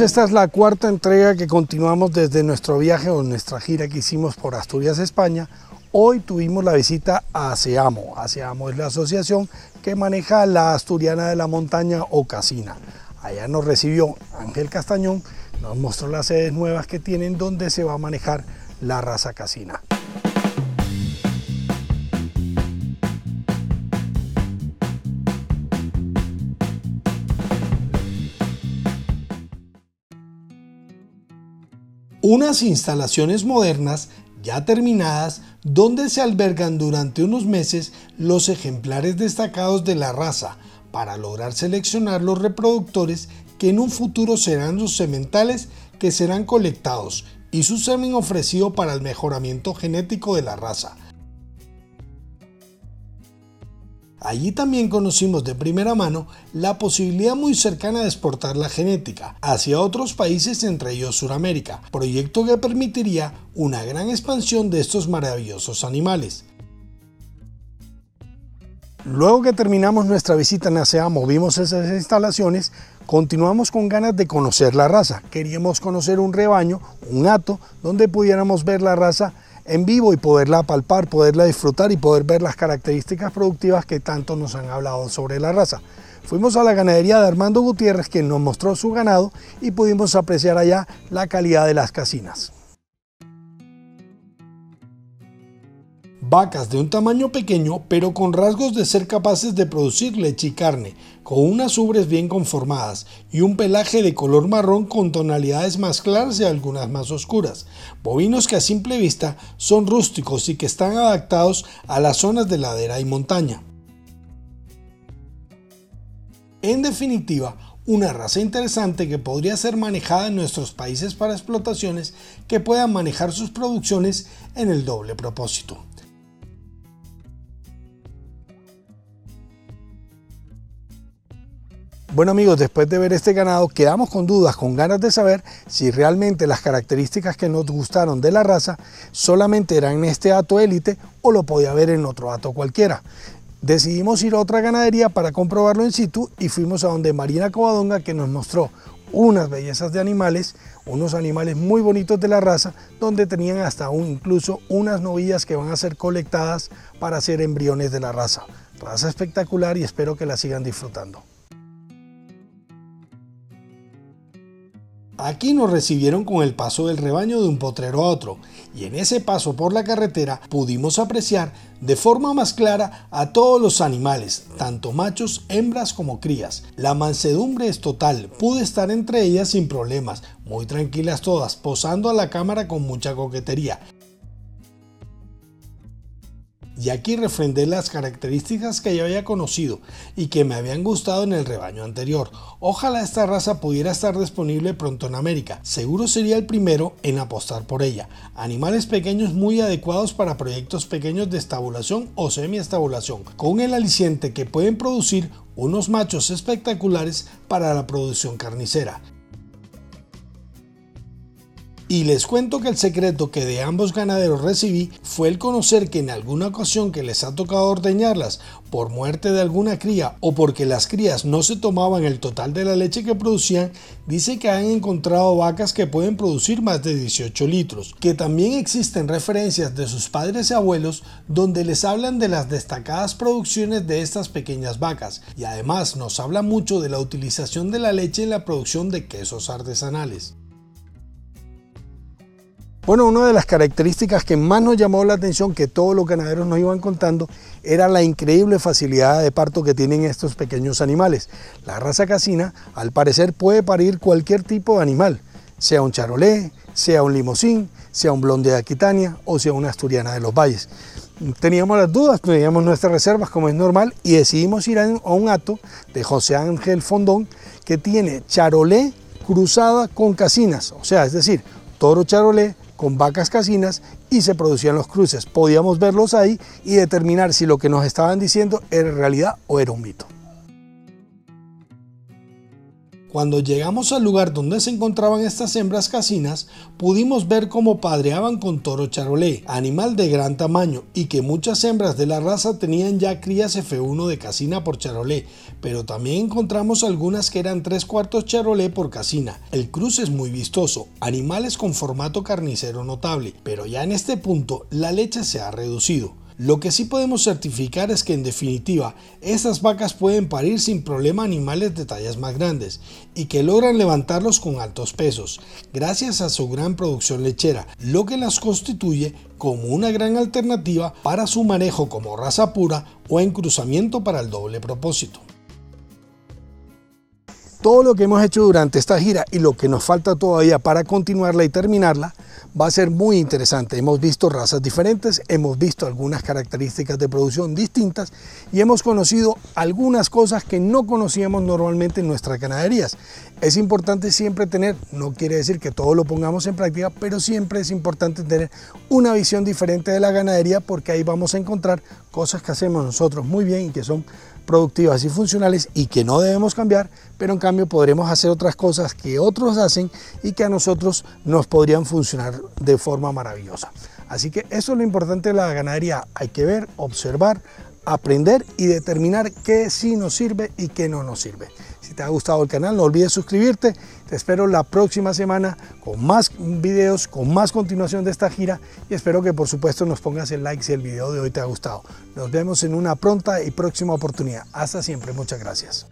esta es la cuarta entrega que continuamos desde nuestro viaje o nuestra gira que hicimos por Asturias, España. Hoy tuvimos la visita a ASEAMO. ASEAMO es la asociación que maneja la Asturiana de la Montaña o Casina. Allá nos recibió Ángel Castañón, nos mostró las sedes nuevas que tienen donde se va a manejar la raza Casina. Unas instalaciones modernas ya terminadas donde se albergan durante unos meses los ejemplares destacados de la raza para lograr seleccionar los reproductores que en un futuro serán los sementales que serán colectados y su semen ofrecido para el mejoramiento genético de la raza, Allí también conocimos de primera mano la posibilidad muy cercana de exportar la genética hacia otros países, entre ellos Sudamérica, proyecto que permitiría una gran expansión de estos maravillosos animales. Luego que terminamos nuestra visita en ASEA, movimos esas instalaciones, continuamos con ganas de conocer la raza. Queríamos conocer un rebaño, un hato, donde pudiéramos ver la raza en vivo y poderla palpar, poderla disfrutar y poder ver las características productivas que tanto nos han hablado sobre la raza. Fuimos a la ganadería de Armando Gutiérrez, quien nos mostró su ganado y pudimos apreciar allá la calidad de las casinas. Vacas de un tamaño pequeño, pero con rasgos de ser capaces de producir leche y carne, con unas ubres bien conformadas y un pelaje de color marrón con tonalidades más claras y algunas más oscuras. Bovinos que a simple vista son rústicos y que están adaptados a las zonas de ladera y montaña. En definitiva, una raza interesante que podría ser manejada en nuestros países para explotaciones que puedan manejar sus producciones en el doble propósito. Bueno amigos, después de ver este ganado quedamos con dudas, con ganas de saber si realmente las características que nos gustaron de la raza solamente eran en este hato élite o lo podía haber en otro hato cualquiera. Decidimos ir a otra ganadería para comprobarlo in situ y fuimos a donde Marina Covadonga que nos mostró unas bellezas de animales, unos animales muy bonitos de la raza, donde tenían hasta incluso unas novillas que van a ser colectadas para hacer embriones de la raza. Raza espectacular y espero que la sigan disfrutando. Aquí nos recibieron con el paso del rebaño de un potrero a otro, y en ese paso por la carretera pudimos apreciar de forma más clara a todos los animales, tanto machos, hembras como crías. La mansedumbre es total, pude estar entre ellas sin problemas, muy tranquilas todas, posando a la cámara con mucha coquetería y aquí refrendé las características que ya había conocido y que me habían gustado en el rebaño anterior. Ojalá esta raza pudiera estar disponible pronto en América, seguro sería el primero en apostar por ella. Animales pequeños muy adecuados para proyectos pequeños de estabulación o semi-estabulación, con el aliciente que pueden producir unos machos espectaculares para la producción carnicera. Y les cuento que el secreto que de ambos ganaderos recibí fue el conocer que en alguna ocasión que les ha tocado ordeñarlas por muerte de alguna cría o porque las crías no se tomaban el total de la leche que producían, dice que han encontrado vacas que pueden producir más de 18 litros, que también existen referencias de sus padres y abuelos donde les hablan de las destacadas producciones de estas pequeñas vacas y además nos habla mucho de la utilización de la leche en la producción de quesos artesanales. Bueno, una de las características que más nos llamó la atención que todos los ganaderos nos iban contando era la increíble facilidad de parto que tienen estos pequeños animales. La raza casina, al parecer, puede parir cualquier tipo de animal, sea un charolé, sea un limosín, sea un blonde de Aquitania o sea una asturiana de los valles. Teníamos las dudas, teníamos nuestras reservas como es normal y decidimos ir a un acto de José Ángel Fondón que tiene charolé cruzada con casinas, o sea, es decir, toro charolé con vacas casinas y se producían los cruces. Podíamos verlos ahí y determinar si lo que nos estaban diciendo era realidad o era un mito. Cuando llegamos al lugar donde se encontraban estas hembras casinas, pudimos ver cómo padreaban con toro charolé, animal de gran tamaño, y que muchas hembras de la raza tenían ya crías F1 de casina por charolé, pero también encontramos algunas que eran tres cuartos charolé por casina. El cruce es muy vistoso, animales con formato carnicero notable, pero ya en este punto la leche se ha reducido. Lo que sí podemos certificar es que en definitiva estas vacas pueden parir sin problema animales de tallas más grandes y que logran levantarlos con altos pesos, gracias a su gran producción lechera, lo que las constituye como una gran alternativa para su manejo como raza pura o en cruzamiento para el doble propósito. Todo lo que hemos hecho durante esta gira y lo que nos falta todavía para continuarla y terminarla va a ser muy interesante. Hemos visto razas diferentes, hemos visto algunas características de producción distintas y hemos conocido algunas cosas que no conocíamos normalmente en nuestras ganaderías. Es importante siempre tener, no quiere decir que todo lo pongamos en práctica, pero siempre es importante tener una visión diferente de la ganadería porque ahí vamos a encontrar cosas que hacemos nosotros muy bien y que son productivas y funcionales y que no debemos cambiar, pero en cambio podremos hacer otras cosas que otros hacen y que a nosotros nos podrían funcionar de forma maravillosa. Así que eso es lo importante de la ganadería, hay que ver, observar, aprender y determinar qué sí nos sirve y qué no nos sirve. Si te ha gustado el canal, no olvides suscribirte. Te espero la próxima semana con más videos, con más continuación de esta gira y espero que por supuesto nos pongas el like si el video de hoy te ha gustado. Nos vemos en una pronta y próxima oportunidad. Hasta siempre, muchas gracias.